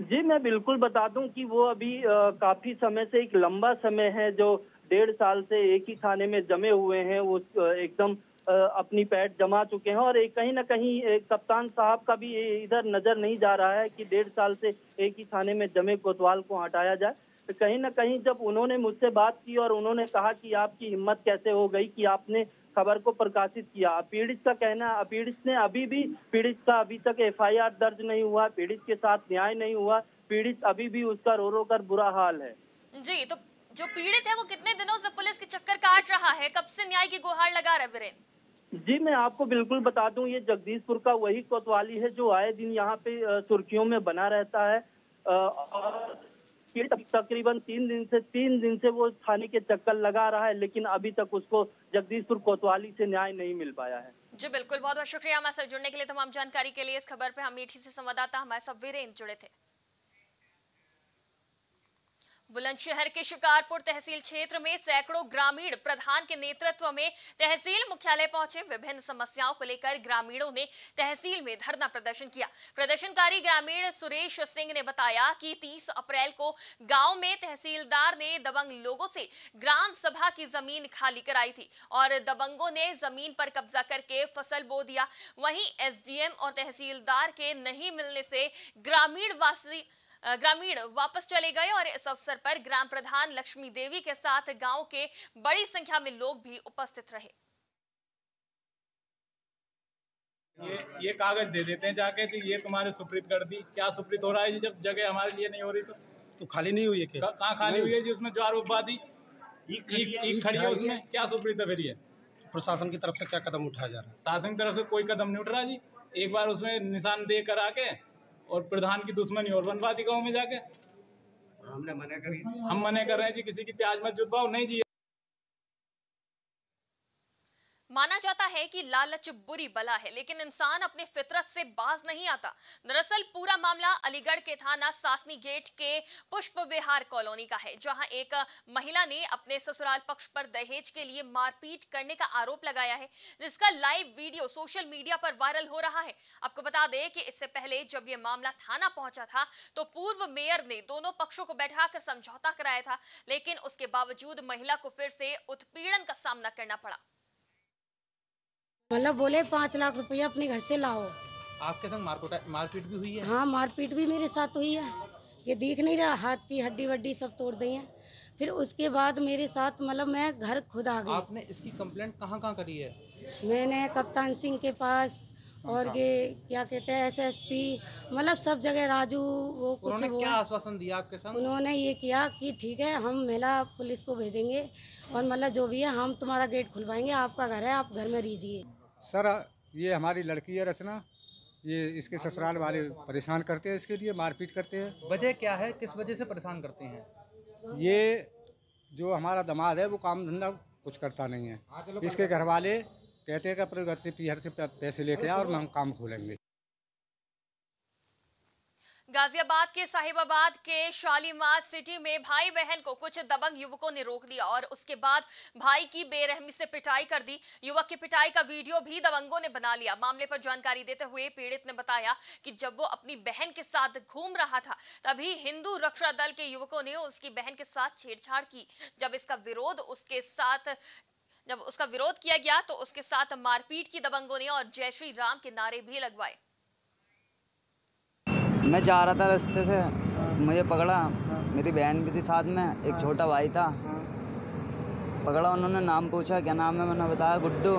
जी मैं बिल्कुल बता दूँ कि वो अभी अ, काफ़ी समय से एक लंबा समय है जो डेढ़ साल से एक ही थाने में जमे हुए हैं, वो एकदम अपनी पैट जमा चुके हैं और एक, कहीं ना कहीं कप्तान साहब का भी इधर नज़र नहीं जा रहा है कि डेढ़ साल से एक ही थाने में जमे कोतवाल को हटाया जाए। तो कहीं ना कहीं जब उन्होंने मुझसे बात की और उन्होंने कहा कि आपकी हिम्मत कैसे हो गई कि आपने खबर को प्रकाशित किया पीड़ित का कहना पीड़ित ने अभी भी, पीड़ित का अभी तक एफआईआर दर्ज नहीं हुआ, पीड़ित के साथ न्याय नहीं हुआ, पीड़ित अभी भी उसका रो रो कर बुरा हाल है। जी तो जो पीड़ित है वो कितने दिनों से पुलिस के चक्कर काट रहा है? कब से न्याय की गुहार लगा रहा है वीरेन जी मैं आपको बिल्कुल बता दूँ ये जगदीशपुर का वही कोतवाली है जो आए दिन यहाँ पे सुर्खियों में बना रहता है। और तकरीबन तीन दिन से तीन दिन से वो थाने के चक्कर लगा रहा है लेकिन अभी तक उसको जगदीशपुर कोतवाली से न्याय नहीं मिल पाया है। जी बिल्कुल। बहुत बहुत शुक्रिया हमारे साथ जुड़ने के लिए तमाम जानकारी के लिए। इस खबर पे हम मीठी से संवाददाता हमारे साथ वीरेंद्र जुड़े थे। बुलंदशहर के शिकारपुर तहसील क्षेत्र में सैकड़ों ग्रामीण प्रधान के नेतृत्व में तहसील मुख्यालय पहुँचे। विभिन्न समस्याओं को लेकर ग्रामीणों ने तहसील में धरना प्रदर्शन किया। प्रदर्शनकारी ग्रामीण सुरेश सिंह ने बताया कि 30 अप्रैल को गाँव में तहसीलदार ने दबंग लोगों से ग्राम सभा की ज़मीन खाली कराई थी और दबंगों ने ज़मीन पर कब्जा करके फ़सल बो दिया। वहीं एसडीएम और तहसीलदार के नहीं मिलने से ग्रामीण वासी ग्रामीण वापस चले गए और इस अवसर पर ग्राम प्रधान लक्ष्मी देवी के साथ गाँव के बड़ी संख्या में लोग भी उपस्थित रहे। ये ये कागज़ दे देते हैं जाके तो ये तुम्हारे सुप्रीत कर दी। क्या सुप्रीत हो रहा है जब जगह हमारे लिए नहीं हो रही तो? तो खाली नहीं हुई है क्या? कहाँ खाली हुई है जी उसमें ज्वार उपाधि खड़ी है उसमें? क्या सुप्रीत है फिर ये? प्रशासन की तरफ़ से क्या कदम उठाया जा रहा है? शासन की तरफ़ से कोई कदम नहीं उठ रहा जी। एक बार उसमें निशान दे कर आके और प्रधान की दुश्मनी और बनवा दी गाँव में जाके। हमने मना करी। हम मना कर रहे हैं जी किसी की प्याज मत जुटवाओ नहीं जी माना जाता है कि लालच बुरी बला है, लेकिन इंसान अपने फितरत से बाज नहीं आता। दरअसल पूरा मामला अलीगढ़ के थाना सासनी गेट के पुष्प विहार कॉलोनी का है, जहाँ एक महिला ने अपने ससुराल पक्ष पर दहेज के लिए मारपीट करने का आरोप लगाया है, जिसका लाइव वीडियो सोशल मीडिया पर वायरल हो रहा है। आपको बता दें कि इससे पहले जब यह मामला थाना पहुँचा था तो पूर्व मेयर ने दोनों पक्षों को बैठाकर समझौता कराया था, लेकिन उसके बावजूद महिला को फिर से उत्पीड़न का सामना करना पड़ा। मतलब बोले पाँच लाख रुपया अपने घर से लाओ। आपके संग मारपीट भी हुई है? हाँ मारपीट भी मेरे साथ हुई है। ये दिख नहीं रहा हाथ की हड्डी वड्डी सब तोड़ दी है। फिर उसके बाद मेरे साथ मतलब मैं घर खुद आ गई। आपने इसकी कंप्लेंट कहाँ कहाँ करी है? मैंने कप्तान सिंह के पास और ये क्या कहते हैं एसएसपी मतलब सब जगह राजू वो कुछ उन्होंने क्या आश्वासन दिया आपके संग? उन्होंने ये किया कि ठीक है हम महिला पुलिस को भेजेंगे और मतलब जो भी है हम तुम्हारा गेट खुलवाएँगे आपका घर है आप घर में रहिए। सर ये हमारी लड़की है रचना। ये इसके ससुराल वाले परेशान करते हैं इसके लिए मारपीट करते हैं। वजह क्या है? किस वजह से परेशान करते हैं? ये जो हमारा दमाद है वो काम धंधा कुछ करता नहीं है। इसके घर वाले कहते हैं कि अपने घर से पीहर से पैसे लेके आए और हम काम खोलेंगे। गाजियाबाद के साहिबाबाद के शालीमार सिटी में भाई बहन को कुछ दबंग युवकों ने रोक लिया और उसके बाद भाई की बेरहमी से पिटाई कर दी। युवक की पिटाई का वीडियो भी दबंगों ने बना लिया। मामले पर जानकारी देते हुए पीड़ित ने बताया कि जब वो अपनी बहन के साथ घूम रहा था, तभी हिंदू रक्षा दल के युवकों ने उसकी बहन के साथ छेड़छाड़ की। जब इसका विरोध उसके साथ, जब उसका विरोध किया गया तो उसके साथ मारपीट की दबंगों ने और जय श्री राम के नारे भी लगवाए। मैं जा रहा था रास्ते से, मुझे पकड़ा। मेरी बहन भी थी साथ में, एक छोटा भाई था। पकड़ा उन्होंने, नाम पूछा, क्या नाम है? मैंने बताया, गुड्डू।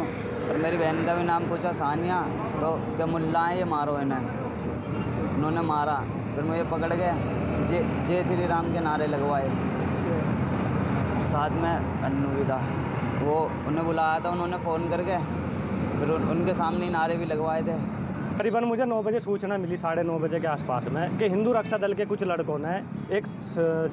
और मेरी बहन का भी नाम पूछा, सानिया। तो क्या मुल्ला है ये? मारो इन्हें। उन्होंने मारा। फिर मुझे पकड़ गए। जय जय श्री राम के नारे लगवाए। साथ में अन्नू भी था। वो, उन्हें बुलाया था, उन्होंने फ़ोन करके। फिर उनके सामने नारे भी लगवाए थे। करीबन मुझे नौ बजे सूचना मिली, साढ़े नौ बजे के आसपास में, कि हिंदू रक्षा दल के कुछ लड़कों ने, एक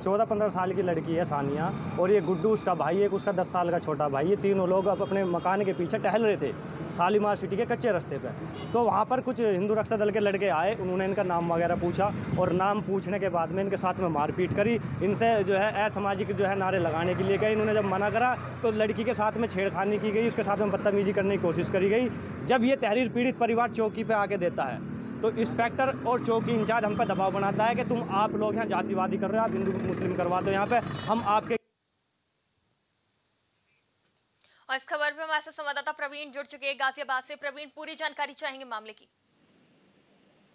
चौदह पंद्रह साल की लड़की है सानिया, और ये गुड्डू उसका भाई एक उसका दस साल का छोटा भाई, ये तीनों लोग अब अपने मकान के पीछे टहल रहे थे, शालीमार सिटी के कच्चे रास्ते पर तो वहाँ पर कुछ हिंदू रक्षा दल के लड़के आए, उन्होंने इनका नाम वगैरह पूछा, और नाम पूछने के बाद में इनके साथ में मारपीट करी, इनसे जो है असामाजिक जो है नारे लगाने के लिए गए, इन्होंने जब मना करा तो लड़की के साथ में छेड़खानी की गई, उसके साथ में बदतमीजी करने की कोशिश करी गई। जब ये तहरीर पीड़ित परिवार चौकी पर आके देता है। तो इंस्पेक्टर और चौकी इंचार्ज हम पे दबाव बनाता है कि तुम आप लोग यहाँ जातिवादी कर रहे हो आप हिंदू मुस्लिम करवा दो। यहाँ पे हम आपके और इस खबर पे हमारे संवाददाता प्रवीण जुड़ चुके हैं गाजियाबाद से। प्रवीण पूरी जानकारी चाहेंगे मामले की?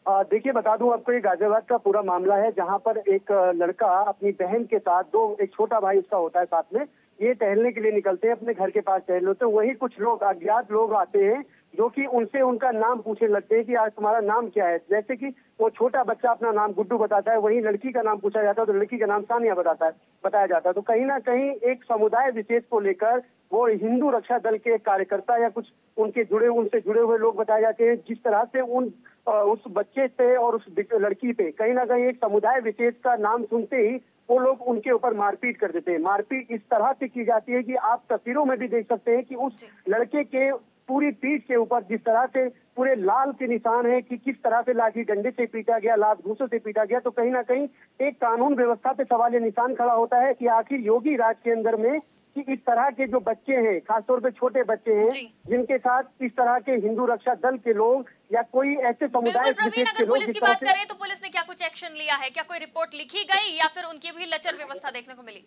देखिए बता दूँ आपको ये गाजियाबाद का पूरा मामला है जहाँ पर एक लड़का अपनी बहन के साथ दो एक छोटा भाई उसका होता है साथ में ये टहलने के लिए निकलते हैं अपने घर के पास टहल होते हैं वही कुछ लोग अज्ञात लोग आते हैं जो कि उनसे उनका नाम पूछने लगते हैं कि आज तुम्हारा नाम क्या है। जैसे कि वो छोटा बच्चा अपना नाम गुड्डू बताता है वही लड़की का नाम पूछा जाता है तो लड़की का नाम सानिया बताता है बताया जाता है। तो कहीं ना कहीं एक समुदाय विशेष को लेकर वो हिंदू रक्षा दल के कार्यकर्ता या कुछ उनके जुड़े उनसे जुड़े हुए लोग बताए जाते हैं जिस तरह से उन उस बच्चे पे और उस लड़की पे कहीं ना कहीं एक समुदाय विशेष का नाम सुनते ही वो लोग उनके ऊपर मारपीट कर देते हैं। मारपीट इस तरह से की जाती है कि आप तस्वीरों में भी देख सकते हैं कि उस लड़के के पूरी पीठ के ऊपर जिस तरह से पूरे लाल के निशान है कि किस तरह से लाठी डंडे से पीटा गया लात घूसों से पीटा गया तो कहीं ना कहीं एक कानून व्यवस्था पे सवाल ये निशान खड़ा होता है कि आखिर योगी राज के अंदर में कि इस तरह के जो बच्चे हैं खासतौर पे छोटे बच्चे हैं जिनके साथ इस तरह के हिंदू रक्षा दल के लोग या कोई ऐसे समुदाय की बात करें तो पुलिस ने क्या कुछ एक्शन लिया है? क्या कोई रिपोर्ट लिखी गई या फिर उनकी भी लचर व्यवस्था देखने को मिली?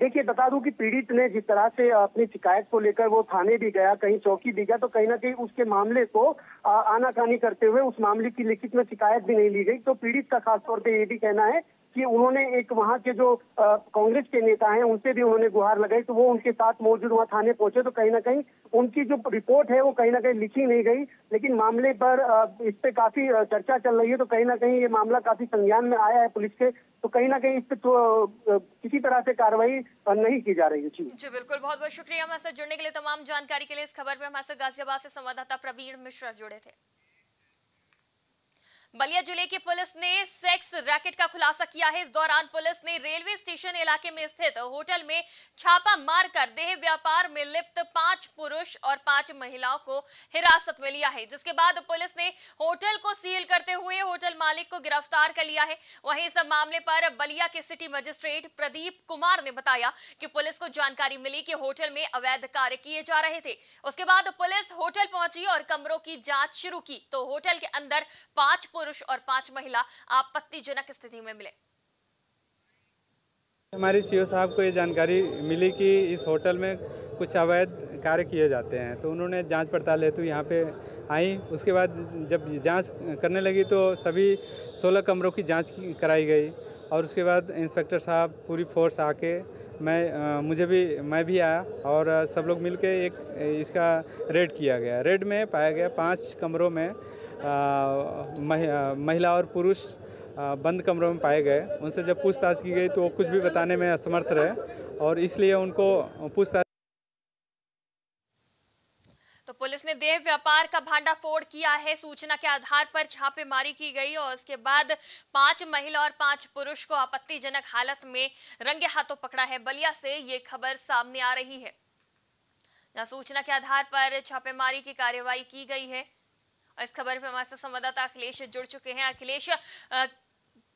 देखिए, बता दूँ कि पीड़ित ने जिस तरह से अपनी शिकायत को लेकर वो थाने भी गया, कहीं चौकी भी गया तो कहीं ना कहीं उसके मामले को आनाकानी करते हुए उस मामले की लिखित में शिकायत भी नहीं ली गई। तो पीड़ित का खासतौर पर ये भी कहना है कि उन्होंने एक वहाँ के जो कांग्रेस के नेता हैं, उनसे भी उन्होंने गुहार लगाई तो वो उनके साथ मौजूद वहाँ थाने पहुँचे तो कहीं ना कहीं उनकी जो रिपोर्ट है, वो कहीं ना कहीं लिखी नहीं गई। लेकिन मामले पर इस पे काफ़ी चर्चा चल रही है तो कहीं ना कहीं ये मामला काफ़ी संज्ञान में आया है पुलिस के तो कहीं ना कहीं इस पे तो किसी तरह से कार्रवाई नहीं की जा रही है। जी। बिल्कुल। बहुत बहुत शुक्रिया हमारे साथ जुड़ने के लिए, तमाम जानकारी के लिए। इस खबर में हमारे साथ गाजियाबाद से संवाददाता प्रवीण मिश्रा जुड़े थे। बलिया ज़िले की पुलिस ने सेक्स रैकेट का खुलासा किया है। इस दौरान पुलिस ने रेलवे स्टेशन इलाके में स्थित होटल में छापा मारकर देह व्यापार में लिप्त पाँच पुरुष और पाँच महिलाओं को हिरासत में लिया है। जिसके बाद पुलिस ने होटल को सील करते हुए होटल मालिक को गिरफ़्तार कर लिया है। वहीं इस मामले पर बलिया के सिटी मजिस्ट्रेट प्रदीप कुमार ने बताया कि पुलिस को जानकारी मिली कि होटल में अवैध कार्य किए जा रहे थे। उसके बाद पुलिस होटल पहुँची और कमरों की जाँच शुरू की। तो होटल के अंदर पाँच पुरुष और पाँच महिला आपत्तिजनक स्थिति में मिले। हमारी सीओ साहब को ये जानकारी मिली कि इस होटल में कुछ अवैध कार्य किए जाते हैं तो उन्होंने जाँच पड़ताल हेतु यहाँ पे आई। उसके बाद जब जाँच करने लगी तो सभी 16 कमरों की जाँच कराई गई और उसके बाद इंस्पेक्टर साहब पूरी फोर्स आके मैं आ, मुझे भी मैं भी आया और सब लोग मिलके एक इसका रेड किया गया। रेड में पाया गया पाँच कमरों में महिला और पुरुष बंद कमरों में पाए गए। उनसे जब पूछताछ की गई तो वो कुछ भी बताने में असमर्थ रहे और इसलिए उनको पूछताछ तो पुलिस ने देह व्यापार का भांडाफोड़ किया है। सूचना के आधार पर छापेमारी की गई और उसके बाद पाँच महिला और पाँच पुरुष को आपत्तिजनक हालत में रंगे हाथों पकड़ा है। बलिया से ये खबर सामने आ रही है। सूचना के आधार पर छापेमारी की कार्यवाही की गई है। इस खबर पे हमारे साथ संवाददाता अखिलेश जुड़ चुके हैं। अखिलेश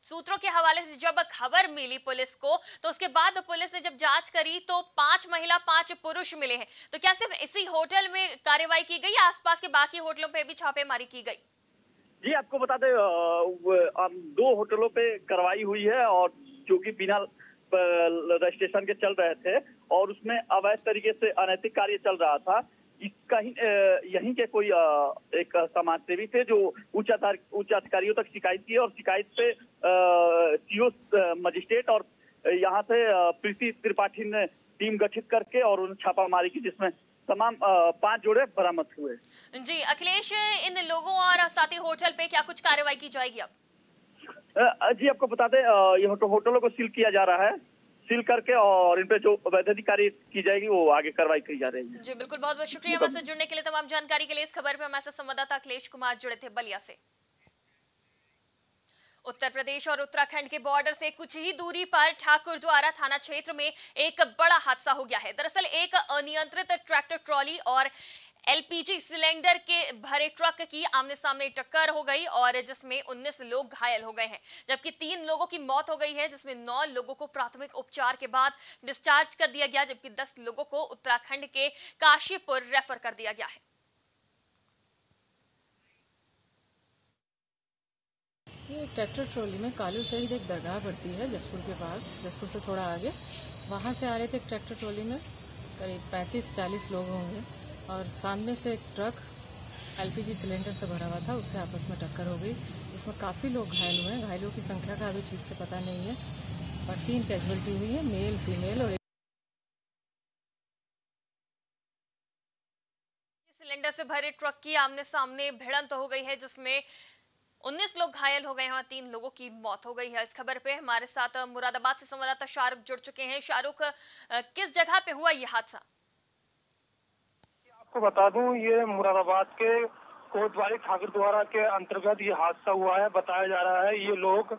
सूत्रों के हवाले से जब खबर मिली पुलिस को तो उसके बाद पुलिस ने जब जाँच करी तो पाँच महिला, पाँच पुरुष मिले हैं। तो क्या सिर्फ़ इसी होटल में कार्रवाई की गई आसपास के बाकी होटलों पे भी छापेमारी की गई? जी, आपको बता दें दो होटलों पे कार्रवाई हुई है और जो कि बिना रजिस्ट्रेशन के चल रहे थे और उसमें अवैध तरीके से अनैतिक कार्य चल रहा था। इसका ही यहीं के कोई एक समाज सेवी थे जो उच्च उच्च अधिकारियों तक शिकायत की और शिकायत पे सीओ मजिस्ट्रेट और यहाँ से प्रीति त्रिपाठी ने टीम गठित करके और उन्हें छापामारी की जिसमें तमाम पाँच जोड़े बरामद हुए। जी अखिलेश इन लोगों और साथी होटल पे क्या कुछ कार्रवाई की जाएगी अब? जी आपको बता दें अ, ये होटलों को सील किया जा रहा है। सील करके और इन पे जो वैधानिक कार्य की जाएगी वो आगे कार्रवाई की जा रही है। जी बिल्कुल बहुत बहुत शुक्रिया हमारे साथ जुड़ने के लिए तमाम जानकारी के लिए। इस खबर पे हमारे साथ संवाददाता अखिलेश कुमार जुड़े थे बलिया से। उत्तर प्रदेश और उत्तराखंड के बॉर्डर से कुछ ही दूरी पर ठाकुर द्वारा थाना क्षेत्र में एक बड़ा हादसा हो गया है। दरअसल एक अनियंत्रित ट्रैक्टर ट्रॉली और एलपीजी सिलेंडर के भरे ट्रक की आमने सामने टक्कर हो गई और जिसमें 19 लोग घायल हो गए हैं, जबकि तीन लोगों की मौत हो गई है, जिसमें नौ लोगों को प्राथमिक उपचार के बाद डिस्चार्ज कर दिया गया, जबकि 10 लोगों को उत्तराखंड के काशीपुर रेफर कर दिया गया है। ये ट्रैक्टर ट्रॉली में कालू शहीद एक दरगाह पड़ती है, जसपुर के पास। जसपुर से थोड़ा आगे। वहाँ से आ रहे थे ट्रैक्टर ट्रॉली में, करीब 35-40 लोग होंगे। और सामने से एक ट्रक एलपीजी सिलेंडर से भरा हुआ था, उससे आपस में टक्कर हो गई। जिसमें काफ़ी लोग घायल हुए हैं। घायलों की संख्या का अभी ठीक से पता नहीं है और तीन कैजुअलिटी हुई है, मेल, फीमेल और सिलेंडर से भरे ट्रक की आमने सामने भिड़ंत हो गई है, जिसमें 19 लोग घायल हो गए हैं और तीन लोगों की मौत हो गई है। इस खबर पे हमारे साथ मुरादाबाद से संवाददाता शाहरुख जुड़ चुके हैं। शाहरुख किस जगह पे हुआ ये हादसा? आपको बता दूँ, ये मुरादाबाद के कोतवाली ठाकुर द्वारा के अंतर्गत ये हादसा हुआ है, बताया जा रहा है। ये लोग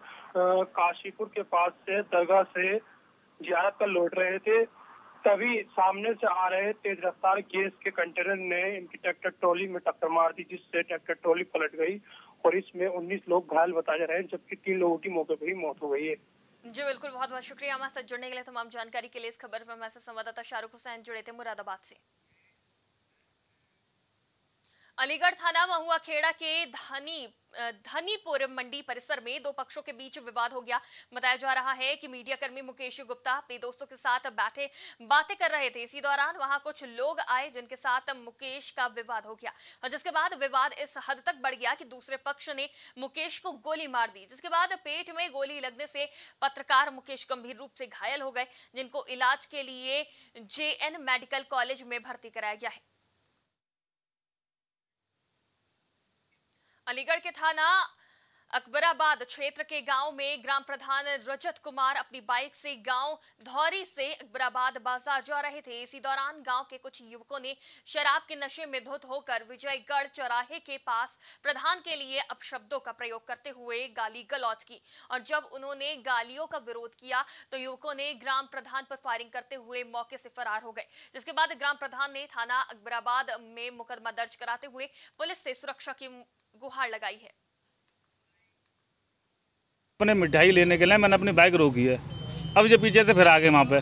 काशीपुर के पास से, दरगाह से जियारत कर लौट रहे थे। तभी सामने से आ रहे तेज रफ्तार गैस के कंटेनर ने इनकी ट्रैक्टर ट्रॉली में टक्कर मार दी, जिससे ट्रैक्टर ट्रॉली पलट गई और इसमें 19 लोग घायल बताए जा रहे हैं, जबकि तीन लोगों की मौके पर ही मौत हो गई है। जी, बिल्कुल बहुत बहुत शुक्रिया हमारे साथ जुड़ने के लिए। तमाम जानकारी के लिए इस खबर पे हमारे साथ संवाददाता शाहरुख हुसैन जुड़े थे मुरादाबाद से। अलीगढ़ थाना महुआ खेड़ा के धनी धनीपुर मंडी परिसर में दो पक्षों के बीच विवाद हो गया। बताया जा रहा है कि मीडिया कर्मी मुकेश गुप्ता अपने दोस्तों के साथ बैठे, बातें कर रहे थे। इसी दौरान वहाँ कुछ लोग आए जिनके साथ मुकेश का विवाद हो गया और जिसके बाद विवाद इस हद तक बढ़ गया कि दूसरे पक्ष ने मुकेश को गोली मार दी। जिसके बाद पेट में गोली लगने से पत्रकार मुकेश गंभीर रूप से घायल हो गए, जिनको इलाज के लिए जेएन मेडिकल कॉलेज में भर्ती कराया गया है। अलीगढ़ के थाना अकबराबाद क्षेत्र के गाँव में ग्राम प्रधान रजत कुमार अपनी बाइक से गाँव धौरी से अकबराबाद बाज़ार जा रहे थे। इसी दौरान गाँव के कुछ युवकों ने शराब के नशे में धुत होकर विजयगढ़ चौराहे के पास प्रधान के लिए अपशब्दों का प्रयोग करते हुए गाली गलौज की और जब उन्होंने गालियों का विरोध किया तो युवकों ने ग्राम प्रधान पर फायरिंग करते हुए मौके से फरार हो गए। जिसके बाद ग्राम प्रधान ने थाना अकबराबाद में मुकदमा दर्ज कराते हुए पुलिस से सुरक्षा की गुहार लगाई है। अपने मिठाई लेने के लिए मैंने अपनी बाइक रोकी है। अब ये पीछे से फिर आ गए वहाँ पे।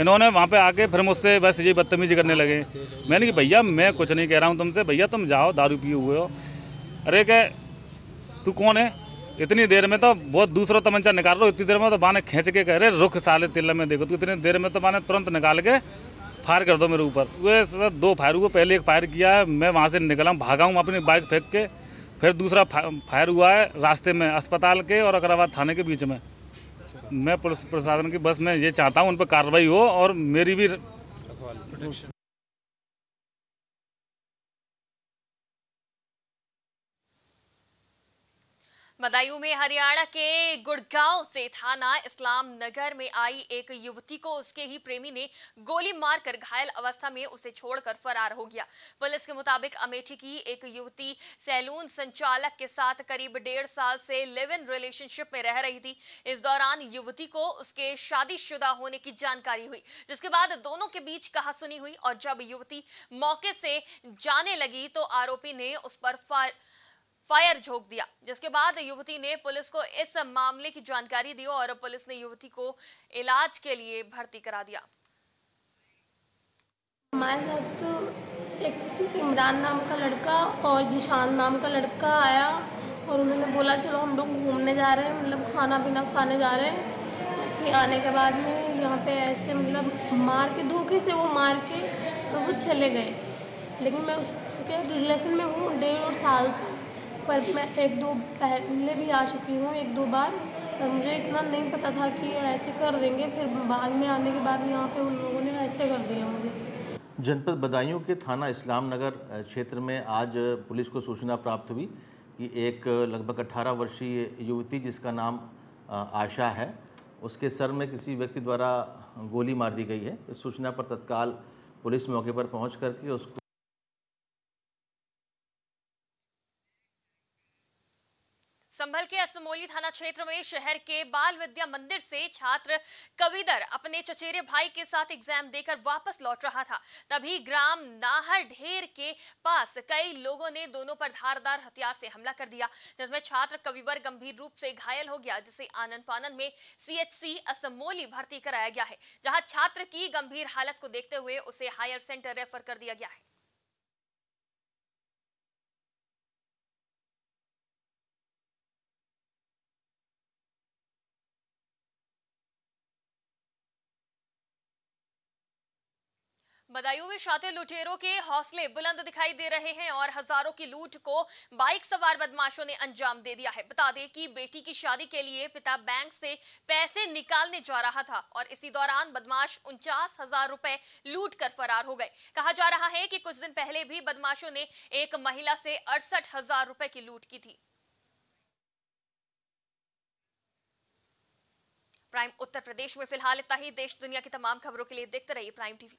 इन्होंने वहाँ पे आके फिर मुझसे बस ये बदतमीजी करने लगे। मैंने कि भैया, मैं कुछ नहीं कह रहा हूँ तुमसे। भैया, तुम जाओ, दारू पिए हुए हो। अरे, क्या तू कौन है? इतनी देर में तो बहुत दूसरा तमंचा निकाल रहा हो। इतनी देर में तो बाने खींच के कह रहे, रुख साले तिल्ला में देखो। तो इतनी देर में तो बाने तुरंत निकाल के फायर कर दो मेरे ऊपर। वे सर दो फायर हुए। पहले एक फायर किया है। मैं वहाँ से निकला भागा हूँ अपनी बाइक फेंक के। फिर दूसरा फायर हुआ है रास्ते में, अस्पताल के और अकराबाद थाने के बीच में। मैं पुलिस प्रशासन की बस में ये चाहता हूँ, उन पर कार्रवाई हो और मेरी भी बदायूं में हरियाणा के गुड़गांव से थाना इस्लाम नगर में आई एक युवती को उसके ही प्रेमी ने गोली मारकर घायल अवस्था में उसे छोड़कर फरार हो गया। पुलिस के मुताबिक अमेठी की एक युवती सैलून संचालक के साथ करीब डेढ़ साल से लिव इन रिलेशनशिप में रह रही थी। इस दौरान युवती को उसके शादीशुदा होने की जानकारी हुई, जिसके बाद दोनों के बीच कहासुनी हुई और जब युवती मौके से जाने लगी तो आरोपी ने उस पर फायर फायर झोंक दिया। जिसके बाद युवती ने पुलिस को इस मामले की जानकारी दी और पुलिस ने युवती को इलाज के लिए भर्ती करा दिया। हमारे साथ तो एक इमरान नाम का लड़का और जिशान नाम का लड़का आया और उन्होंने बोला, चलो हम लोग घूमने जा रहे हैं मतलब खाना पीना खाने जा रहे हैं। फिर आने के बाद में यहाँ पे ऐसे मतलब मार के, धोखे से वो मार के तो वो चले गए। लेकिन मैं उसके रिलेशन में हूँ, डेढ़ और साल से। पर मैं एक दो पहले भी आ चुकी हूँ, एक दो बार, पर मुझे इतना नहीं पता था कि ऐसे कर देंगे। फिर बाद में आने के बाद यहाँ पे उन लोगों ने ऐसे कर दिया मुझे। जनपद बदायूं के थाना इस्लाम नगर क्षेत्र में आज पुलिस को सूचना प्राप्त हुई कि एक लगभग 18 वर्षीय युवती जिसका नाम आशा है, उसके सर में किसी व्यक्ति द्वारा गोली मार दी गई है। इस सूचना पर तत्काल पुलिस मौके पर पहुँच करके उसको संभल के असमोली थाना क्षेत्र में शहर के बाल विद्या मंदिर से छात्र कविदर अपने चचेरे भाई के साथ एग्ज़ाम देकर वापस लौट रहा था। तभी ग्राम नाहर ढेर के पास कई लोगों ने दोनों पर धारदार हथियार से हमला कर दिया, जिसमें छात्र कविवर गंभीर रूप से घायल हो गया, जिसे आनंद फानन में सीएचसी असमोली भर्ती कराया गया है, जहाँ छात्र की गंभीर हालत को देखते हुए उसे हायर सेंटर रेफर कर दिया गया है। बदायूं में शातिर लुटेरों के हौसले बुलंद दिखाई दे रहे हैं और हज़ारों की लूट को बाइक सवार बदमाशों ने अंजाम दे दिया है। बता दें कि बेटी की शादी के लिए पिता बैंक से पैसे निकालने जा रहा था और इसी दौरान बदमाश उनचास हज़ार रुपए लूट कर फरार हो गए। कहा जा रहा है कि कुछ दिन पहले भी बदमाशों ने एक महिला से अड़सठ हज़ार रुपए की लूट की थी। प्राइम उत्तर प्रदेश में फ़िलहाल इतना ही। देश दुनिया की तमाम खबरों के लिए देखते रहिए प्राइम टीवी।